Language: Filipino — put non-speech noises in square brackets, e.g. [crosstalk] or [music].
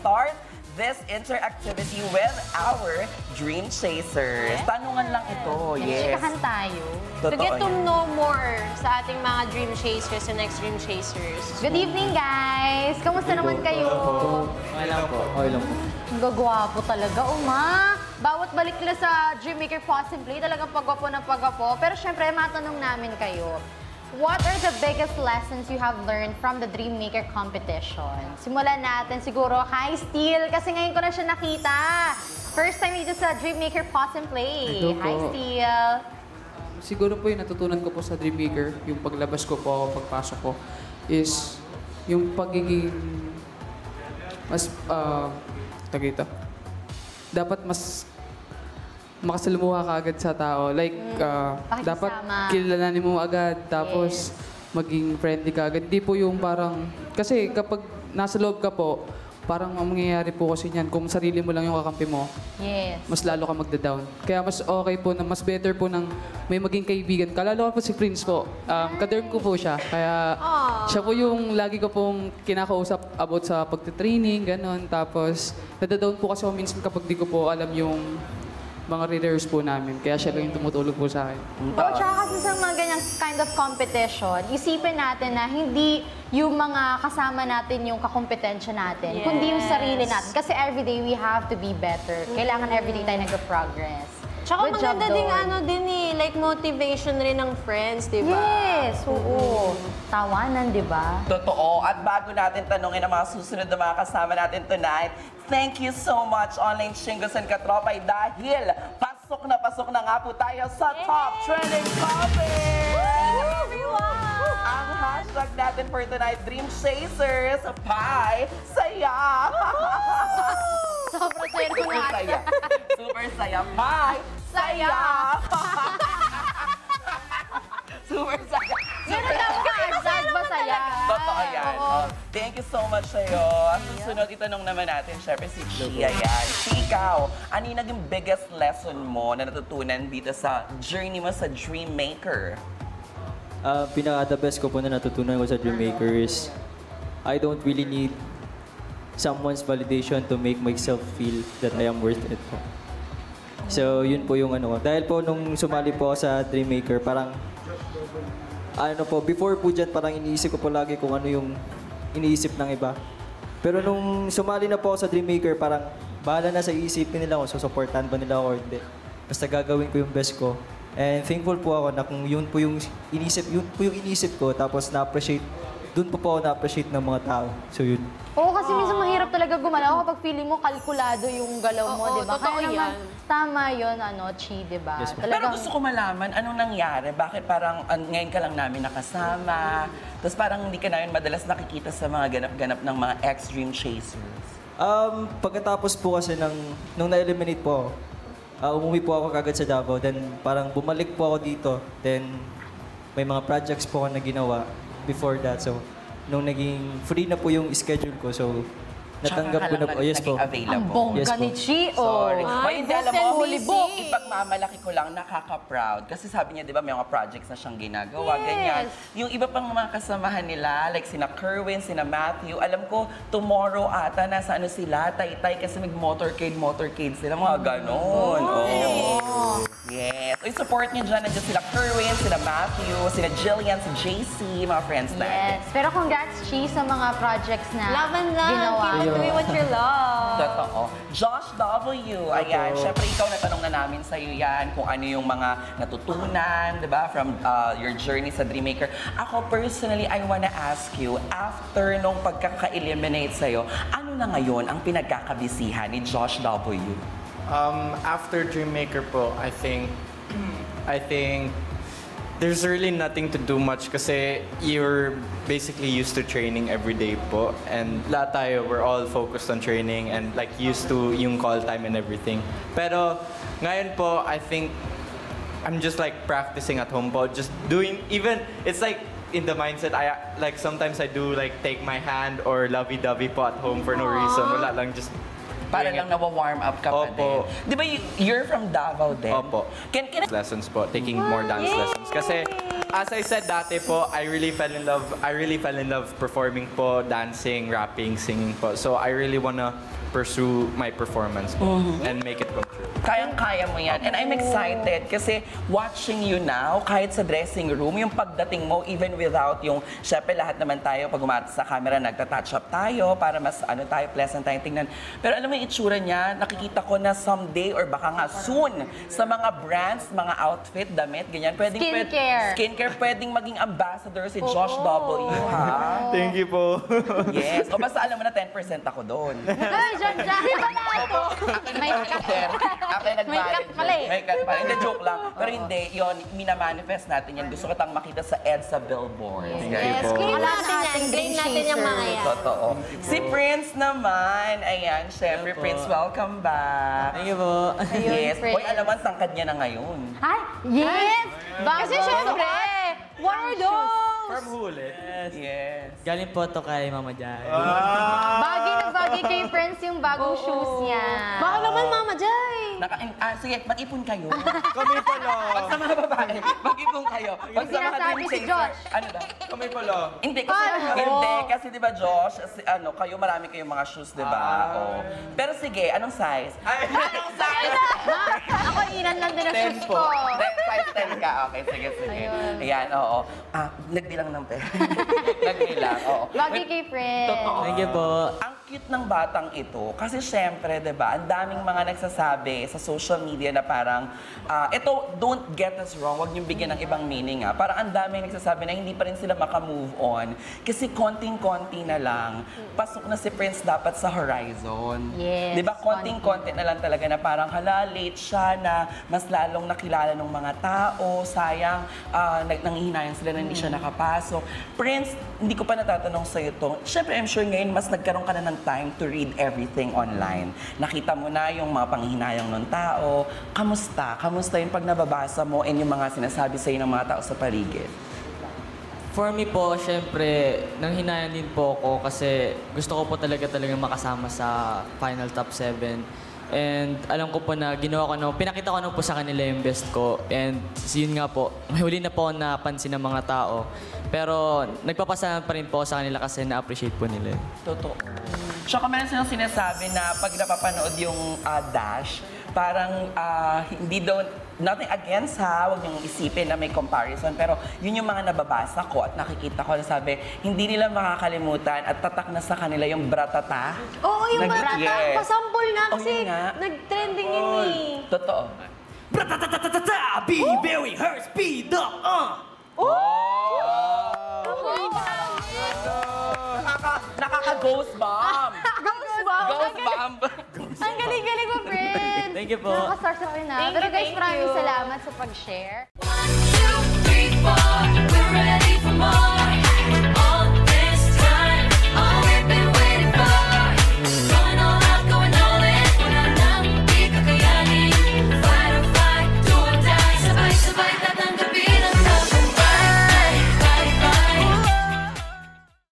start this interactivity with our Dream Chasers. Tanungan lang ito, yes. Chikahan tayo. To Totoo get to yan. know more sa ating mga dream chasers and next dream chasers. Good evening, guys! Kamusta naman kayo? Okay lang po. Okay lang po. Gagwapo talaga, uma. Bawat balik nila sa Dreammaker Possibly, talagang pagwapo ng pagwapo. Pero syempre, matanong namin kayo, what are the biggest lessons you have learned from the Dreammaker competition? Simulan natin siguro kay Steel, kasi ngayon ko na siya nakita. First time dito sa Dreammaker Possibly. Hello po. Hi, Steel. Siguro po yung natutunan ko po sa Dreammaker, yung paglabas ko po, pagpasok ko, is yung pagiging mas, uh, tagita, dapat mas makasalumuha ka agad sa tao. Like, Pakikisama. dapat kilalanin mo agad, tapos maging friendly ka agad. Hindi po yung parang, kasi kapag nasa loob ka po, parang ang mangyayari po kasi niyan, kung sarili mo lang yung kakampi mo, Yes. mas lalo ka magda-down. Kaya mas okay po, na mas better po ng may maging kaibigan ka. Lalo ka po si Prince po. Um, kaderm ko po siya. Kaya siya po yung lagi ko pong kinakausap about sa pagtitraining, ganon. Tapos, nadadown po kasi ako minsan kapag di ko po alam yung mga readers po namin. Kaya siya lang yung tumutulog po sa akin. Oo, tsaka kasi sa mga ganyang kind of competition, isipin natin na hindi yung mga kasama natin yung kakompetensya natin, kundi yung sarili natin. Kasi everyday we have to be better. Kailangan everyday tayo nag-progress. Tsaka Good job maganda din doon. ano din eh, like motivation rin ng friends, di ba? Yes, oo. Tawanan, di ba? Totoo. At bago natin tanungin ang mga susunod na mga kasama natin tonight, thank you so much, Online Chingos and Katropay, dahil pasok na pasok na nga po tayo sa top trending topic! Ang hashtag natin for tonight, Dream Chasers, Pie, Saya! Sobrang saya ko Super na. saya. Super saya. Pie, Saya! [laughs] Super saya. Meron daw ka, hashtag ba saya? Totoo yan. Oo. Oh, Thank you so much sa'yo. At susunod, itanong naman natin, syempre si Chia yan. Si ikaw, ano yung naging biggest lesson mo na natutunan dito sa journey mo sa Dream Maker? Ah, pinaka the best ko po na natutunan ko sa Dreammaker is I don't really need someone's validation to make myself feel that I am worth it. So, yun po yung ano ko. Dahil po nung sumali po sa Dreammaker, parang ano po, before po dyan, parang iniisip ko po lagi kung ano yung iniisip ng iba. Pero nung sumali na po sa Dreammaker, parang bahala na sa iisipin nila kung susuportahan ba nila ako or hindi. Basta gagawin ko yung best ko. And thankful po ako na kung yun po yung inisip, yun po yung inisip ko, tapos na-appreciate, dun po po ako na-appreciate ng mga tao. So yun. Oo, kasi minsan mahirap talaga gumalaw kapag feeling mo kalkulado yung galaw mo, Oo, di ba? totoo Kaya naman, yan. tama yun, ano, Chi, di ba? Yes, ma'am. Pero gusto ko malaman, anong nangyari? Bakit parang an- ngayon ka lang namin nakasama? Tapos parang hindi ka namin madalas nakikita sa mga ganap-ganap ng mga ex-Dream Chasers. Um, pagkatapos po kasi ng, nung na-eliminate po ako, ah, umuwi po ako kagad sa Davao. Then parang bumalik po ako dito. Then may mga projects po ako na ginawa before that. So nung naging free na po yung schedule ko, so natanggap ko na po. Yes po. Naging available. Ang bongga Yes po. ni Chi, oh. Sorry. Ay, May hindi, alam mo, holy book. ipagmamalaki ko lang, nakaka-proud. Kasi sabi niya, di ba, may mga projects na siyang ginagawa, Yes. ganyan. Yung iba pang mga kasamahan nila, like sina Kerwin, sina Matthew, alam ko, tomorrow ata, nasa ano sila, tay-tay, kasi mag-motorcade, motorcade sila, mga ganon. Oh. Yes. Uy, support niyo dyan. Nandiyan sila Kerwin, sila Matthew, sila Jillian, si JC, mga friends natin. Yes. Pero congrats, Chi, sa mga projects na Love and love. ginawa. Keep on doing what you love. Totoo. Josh W. Ayan, syempre ikaw natanong na namin sa iyo yan kung ano yung mga natutunan, 'di ba, from uh, your journey sa Dreammaker. Ako personally, I wanna ask you, after nung pagkaka-eliminate sa iyo, ano na ngayon ang pinagkakabisihan ni Josh W? Um, after Dreammaker po, I think, I think there's really nothing to do much kasi you're basically used to training every day po. And lahat tayo, we're all focused on training and like used to yung call time and everything. Pero ngayon po, I think I'm just like practicing at home po. Just doing, even, it's like in the mindset, I like sometimes I do like take my hand or lovey-dovey po at home for no reason. Wala lang, just Para lang nawa-warm up ka pa Opo. din. Di ba, you're from Davao din? Opo. Can, can lessons po, taking more dance lessons. Kasi as I said dati po, I really fell in love, I really fell in love performing po, dancing, rapping, singing po. So I really wanna pursue my performance po and make it come true. Kayang-kaya mo yan. And I'm excited kasi watching you now, kahit sa dressing room, yung pagdating mo, even without yung, syempre lahat naman tayo, pag umata sa camera, nagta-touch up tayo para mas ano tayo, pleasant tayong tingnan. Pero alam mo yung itsura niya, nakikita ko na someday or baka nga soon, sa mga brands, mga outfit, damit, ganyan, pwedeng, pwed- Skincare. skincare, pwedeng maging ambassador si Josh W, ha? Thank you po. Yes. O basta alam mo na 10% ako doon. Ay, dyan, dyan. May cut. Ako yung nag May cut pala eh. May cut pala. Hindi, joke lang. Pero hindi, yun, minamanifest natin yan. Gusto ko tang makita sa EDSA billboard. Yes, claim natin yan. Claim natin yung mga yan. Totoo. Si Prince naman, ayan, syempre, Prince, welcome back. Thank you po. Yes. Uy, alam mo, ang tangkad niya na ngayon. Ay, yes! Kasi syempre, what are those? From who ulit? Yes. Galing po to kay Mama Jai. Bagay na bagay kay Prince yung bagong shoes niya. Baka naman, Mama Jai. Naka, ah, sige, mag-ipon kayo. [laughs] Kami pala. Pag sa mga babae, mag-ipon kayo. Pag sa mga Sinasabi si chasers, Josh. Ano daw? Kami pala. Hindi kasi Ano? hindi kasi 'di ba Josh, si- ano, kayo marami kayong mga shoes 'di ba? Oo. Pero sige, anong size? [laughs] anong size? [laughs] Ako, ilan lang din ang shoes Tempo. ko. Then, size 10 ka. Okay, sige, sige. Ayan, oo. Ah, nagbilang ng pera. nagbilang, oo. Bagay kay Prince. Totoo. Thank you po. Ang cute ng batang ito kasi syempre, 'di ba? Ang daming mga nagsasabi sa social media na parang ah, ito don't get us wrong, wag niyo bigyan ng ibang meaning ah. Parang ang daming nagsasabi na hindi pa rin sila maka-move on kasi konting-konti na lang pasok na si Prince dapat sa horizon. Yes, 'Di ba? Konting-konti na lang talaga na parang hala late siya na mas lalong nakilala ng mga tao, sayang ah, nag nangihinayang sila na hindi siya nakapasok. Prince, hindi ko pa natatanong sa iyo to. Syempre, I'm sure ngayon mas nagkaroon ka na ng time to read everything online. Nakita mo na yung mga panghihinayang ng tao. Kamusta? Kamusta yung pag nababasa mo and yung mga sinasabi sa ng mga tao sa paligid? For me po, syempre, nanghinayang din po ako kasi gusto ko po talaga talaga makasama sa final top 7. And alam ko po na ginawa ko na, pinakita ko na po sa kanila yung best ko. And yun nga po, may huli na po napansin ng mga tao. Pero nagpapasalamat pa rin po sa kanila kasi na-appreciate po nila. Totoo. Tsaka meron silang sinasabi na pag napapanood yung ah, Dash, parang ah, hindi daw, nothing against ha, huwag niyong isipin na may comparison, pero yun yung mga nababasa ko at nakikita ko na sabi, hindi nila makakalimutan at tatak na sa kanila yung bratata. Oo, yung Nag- barata. Yes. Pasampol nga Oh, kasi yun nga. nag-trending yun eh. Totoo. Bratatatatata, be very her speed up, uh. Nakaka, nakaka-ghost bomb. [laughs] Ghost bomb. Ghost bomb. [laughs] Ang galing-galing mo, Prince. Thank you po. Nakaka-start sa akin na. Thank Pero you, guys, maraming salamat sa pag-share. One, two, three, four, we're ready.